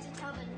to tell the